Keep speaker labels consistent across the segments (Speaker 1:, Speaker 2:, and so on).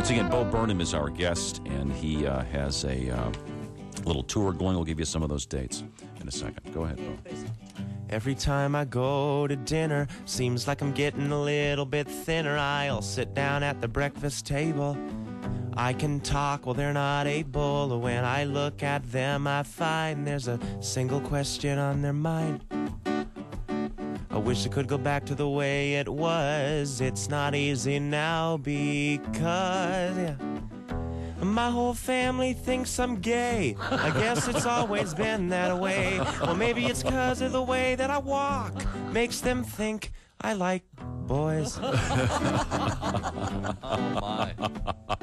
Speaker 1: Once again, Bo Burnham is our guest, and he uh, has a uh, little tour going. We'll give you some of those dates in a second. Go ahead, Bo.
Speaker 2: Every time I go to dinner, seems like I'm getting a little bit thinner. I'll sit down at the breakfast table. I can talk while they're not able. When I look at them, I find there's a single question on their mind. I wish I could go back to the way it was. It's not easy now because my whole family thinks I'm gay. I guess it's always been that way. Well, maybe it's because of the way that I walk. Makes them think I like boys.
Speaker 3: Oh my.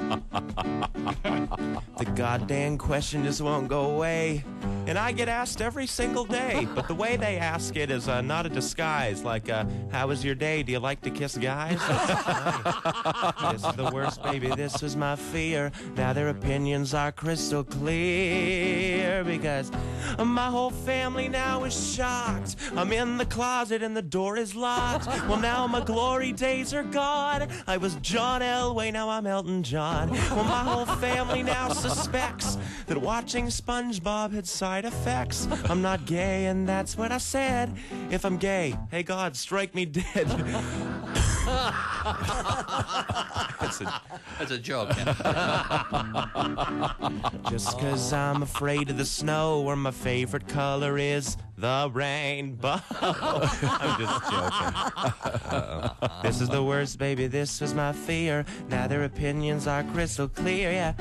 Speaker 2: Goddamn question just won't go away. And I get asked every single day, but the way they ask it is uh, not a disguise. Like, uh, how was your day? Do you like to kiss guys? this is the worst, baby. This was my fear. Now their opinions are crystal clear because my whole family now is shocked. I'm in the closet and the door is locked. Well, now my glory days are gone. I was John Elway, now I'm Elton John. Well, my whole family now suspects that watching SpongeBob had side effects. I'm not gay, and that's what I said. If I'm gay, hey God, strike me dead.
Speaker 1: That's a,
Speaker 3: That's a joke.
Speaker 2: Just cause I'm afraid of the snow, or my favorite color is the rainbow. I'm just joking. This is the worst, baby. This was my fear. Now their opinions are crystal clear, yeah.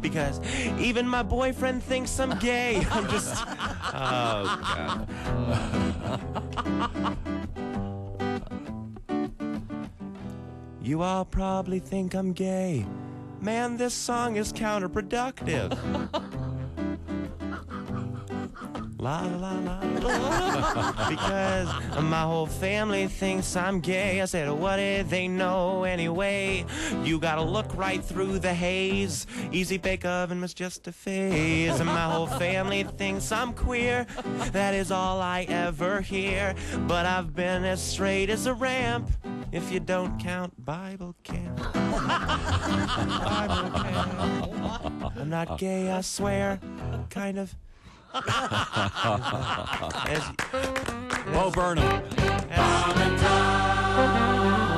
Speaker 2: Because even my boyfriend thinks I'm gay. I'm just. Oh, God. You all probably think I'm gay. Man, this song is counterproductive. La la la la. because my whole family thinks I'm gay. I said, what did they know anyway? You gotta look right through the haze. Easy bake oven was just a phase. And my whole family thinks I'm queer. That is all I ever hear. But I've been as straight as a ramp. If you don't count Bible camp. Bible camp. I'm not gay, I swear. Kind of. As-
Speaker 1: Bo Burnham.
Speaker 2: as-